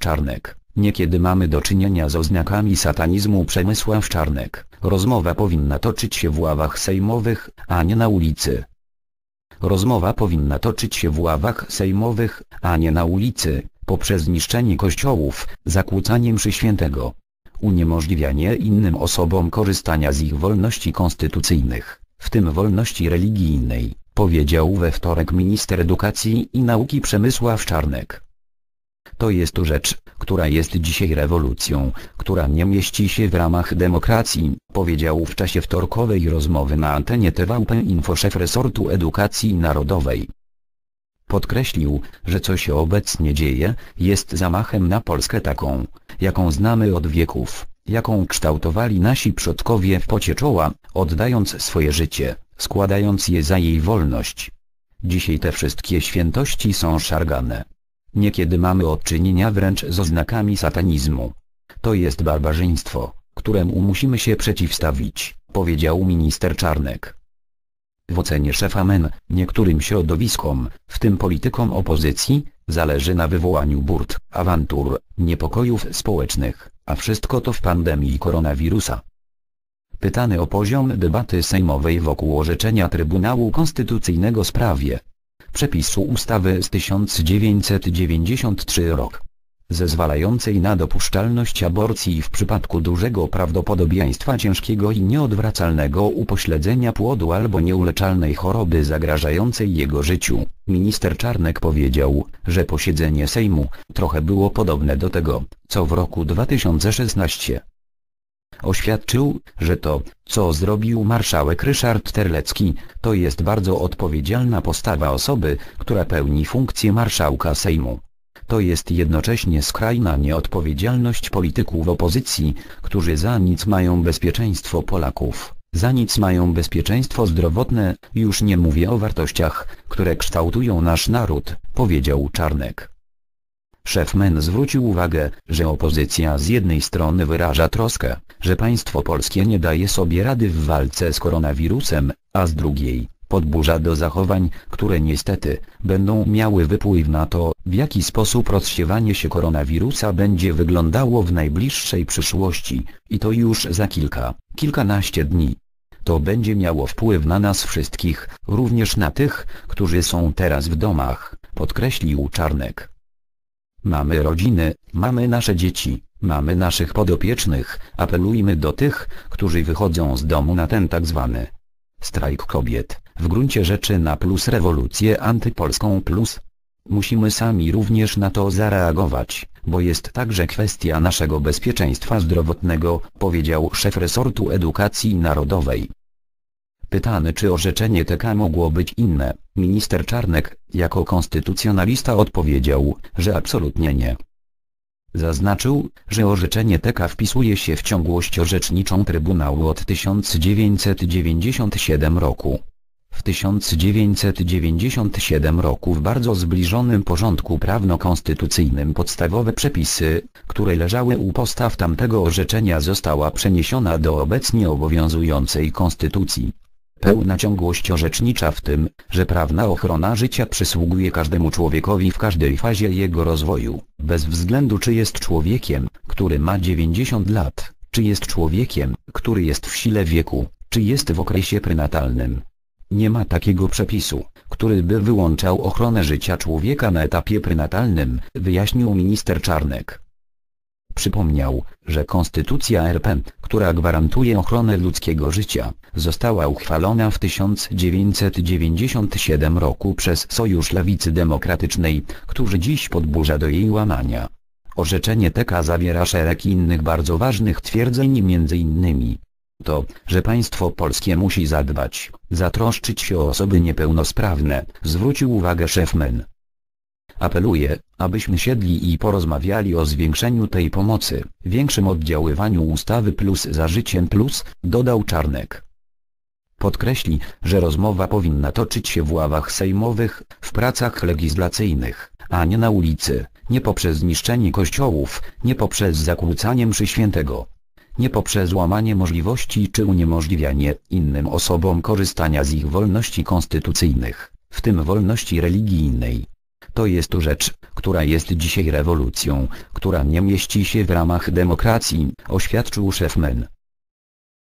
Czarnek. Niekiedy mamy do czynienia z oznakami satanizmu Przemysław Czarnek. Rozmowa powinna toczyć się w ławach sejmowych, a nie na ulicy. Rozmowa powinna toczyć się w ławach sejmowych, a nie na ulicy, poprzez niszczenie kościołów, zakłócanie mszy świętego, uniemożliwianie innym osobom korzystania z ich wolności konstytucyjnych, w tym wolności religijnej, powiedział we wtorek minister edukacji i nauki Przemysław Czarnek. To jest rzecz, która jest dzisiaj rewolucją, która nie mieści się w ramach demokracji, powiedział w czasie wtorkowej rozmowy na antenie TVP Info szef resortu edukacji narodowej. Podkreślił, że co się obecnie dzieje, jest zamachem na Polskę taką, jaką znamy od wieków, jaką kształtowali nasi przodkowie w pocie czoła, oddając swoje życie, składając je za jej wolność. Dzisiaj te wszystkie świętości są szargane. Niekiedy mamy od czynienia wręcz z oznakami satanizmu. To jest barbarzyństwo, któremu musimy się przeciwstawić, powiedział minister Czarnek. W ocenie szefa MEN, niektórym środowiskom, w tym politykom opozycji, zależy na wywołaniu burt, awantur, niepokojów społecznych, a wszystko to w pandemii koronawirusa. Pytany o poziom debaty sejmowej wokół orzeczenia Trybunału Konstytucyjnego sprawie przepisu ustawy z 1993 rok zezwalającej na dopuszczalność aborcji w przypadku dużego prawdopodobieństwa ciężkiego i nieodwracalnego upośledzenia płodu albo nieuleczalnej choroby zagrażającej jego życiu. Minister Czarnek powiedział, że posiedzenie Sejmu trochę było podobne do tego, co w roku 2016. Oświadczył, że to, co zrobił marszałek Ryszard Terlecki, to jest bardzo odpowiedzialna postawa osoby, która pełni funkcję marszałka Sejmu. To jest jednocześnie skrajna nieodpowiedzialność polityków opozycji, którzy za nic mają bezpieczeństwo Polaków, za nic mają bezpieczeństwo zdrowotne, już nie mówię o wartościach, które kształtują nasz naród, powiedział Czarnek. Szef MEN zwrócił uwagę, że opozycja z jednej strony wyraża troskę, że państwo polskie nie daje sobie rady w walce z koronawirusem, a z drugiej, podburza do zachowań, które niestety, będą miały wpływ na to, w jaki sposób rozsiewanie się koronawirusa będzie wyglądało w najbliższej przyszłości, i to już za kilka, kilkanaście dni. To będzie miało wpływ na nas wszystkich, również na tych, którzy są teraz w domach, podkreślił Czarnek. Mamy rodziny, mamy nasze dzieci, mamy naszych podopiecznych, apelujmy do tych, którzy wychodzą z domu na ten tak zwany strajk kobiet, w gruncie rzeczy na plus rewolucję antypolską plus. Musimy sami również na to zareagować, bo jest także kwestia naszego bezpieczeństwa zdrowotnego, powiedział szef resortu edukacji narodowej. Pytany czy orzeczenie TK mogło być inne, minister Czarnek, jako konstytucjonalista odpowiedział, że absolutnie nie. Zaznaczył, że orzeczenie TK wpisuje się w ciągłość orzeczniczą Trybunału od 1997 roku. W 1997 roku w bardzo zbliżonym porządku prawno-konstytucyjnym podstawowe przepisy, które leżały u postaw tamtego orzeczenia została przeniesiona do obecnie obowiązującej konstytucji. Pełna ciągłość orzecznicza w tym, że prawna ochrona życia przysługuje każdemu człowiekowi w każdej fazie jego rozwoju, bez względu czy jest człowiekiem, który ma 90 lat, czy jest człowiekiem, który jest w sile wieku, czy jest w okresie prenatalnym. Nie ma takiego przepisu, który by wyłączał ochronę życia człowieka na etapie prenatalnym, wyjaśnił minister Czarnek. Przypomniał, że Konstytucja RP, która gwarantuje ochronę ludzkiego życia, została uchwalona w 1997 roku przez Sojusz Lewicy Demokratycznej, który dziś podburza do jej łamania. Orzeczenie TK zawiera szereg innych bardzo ważnych twierdzeń m.in. To, że państwo polskie musi zadbać, zatroszczyć się o osoby niepełnosprawne, zwrócił uwagę szef MEN. Apeluję, abyśmy siedli i porozmawiali o zwiększeniu tej pomocy, większym oddziaływaniu ustawy Plus za życiem Plus, dodał Czarnek. Podkreśli, że rozmowa powinna toczyć się w ławach sejmowych, w pracach legislacyjnych, a nie na ulicy, nie poprzez niszczenie kościołów, nie poprzez zakłócanie mszy świętego, nie poprzez łamanie możliwości czy uniemożliwianie innym osobom korzystania z ich wolności konstytucyjnych, w tym wolności religijnej. To jest rzecz, która jest dzisiaj rewolucją, która nie mieści się w ramach demokracji, oświadczył Szefmen.